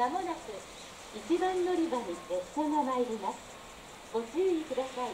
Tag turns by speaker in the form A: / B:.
A: まもなく一番乗り場に列車が参ります。ご注意ください。